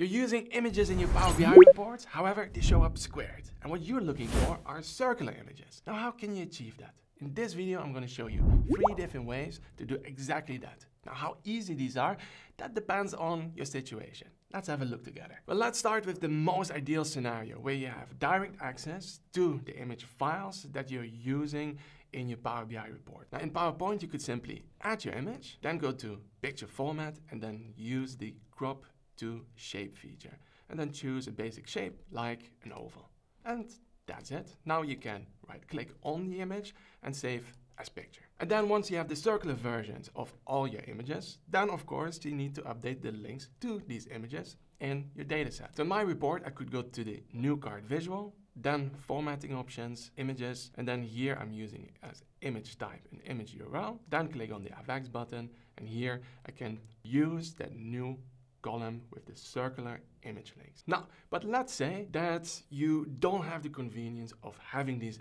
You're using images in your Power BI reports, however, they show up squared. And what you're looking for are circular images. Now, how can you achieve that? In this video, I'm going to show you three different ways to do exactly that. Now, how easy these are, that depends on your situation. Let's have a look together. Well, let's start with the most ideal scenario where you have direct access to the image files that you're using in your Power BI report. Now in PowerPoint, you could simply add your image, then go to picture format and then use the crop to shape feature and then choose a basic shape like an oval. And that's it. Now you can right click on the image and save as picture. And then once you have the circular versions of all your images, then of course you need to update the links to these images in your dataset. So in my report, I could go to the new card visual, then formatting options, images, and then here I'm using as image type and image URL. Then click on the FX button, and here I can use that new column with the circular image links. Now, but let's say that you don't have the convenience of having these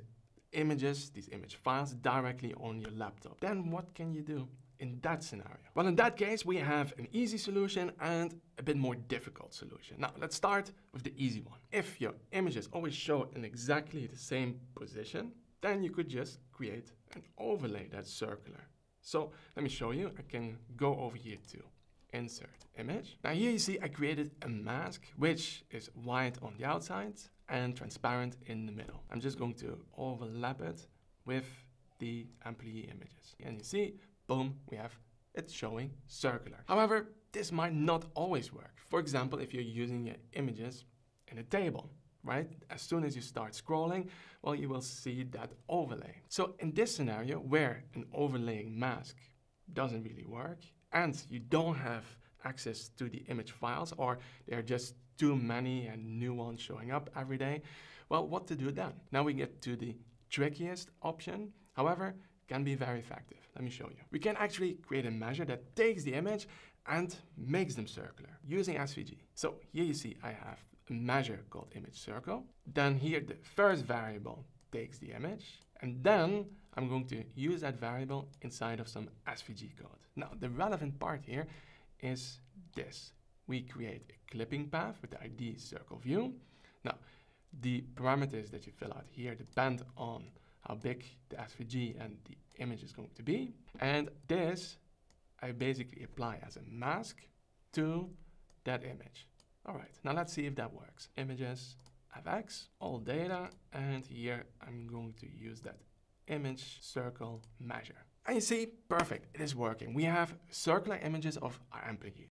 images, these image files directly on your laptop. Then what can you do? in that scenario? Well, in that case, we have an easy solution and a bit more difficult solution. Now, let's start with the easy one. If your images always show in exactly the same position, then you could just create an overlay that's circular. So let me show you. I can go over here to insert image. Now here you see I created a mask, which is white on the outside and transparent in the middle. I'm just going to overlap it with the employee images. And you see boom, we have it showing circular. However, this might not always work. For example, if you're using your images in a table, right? As soon as you start scrolling, well, you will see that overlay. So in this scenario where an overlaying mask doesn't really work and you don't have access to the image files or there are just too many and new ones showing up every day, well, what to do then? Now we get to the trickiest option. However, can be very effective. Let me show you. We can actually create a measure that takes the image and makes them circular using SVG. So here you see I have a measure called image circle. Then here the first variable takes the image and then I'm going to use that variable inside of some SVG code. Now the relevant part here is this. We create a clipping path with the ID circle view. Now the parameters that you fill out here depend on how big the SVG and the image is going to be. And this I basically apply as a mask to that image. All right, now let's see if that works. Images, FX, all data, and here I'm going to use that image circle measure. And you see, perfect, it is working. We have circular images of our employees.